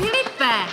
Midbear.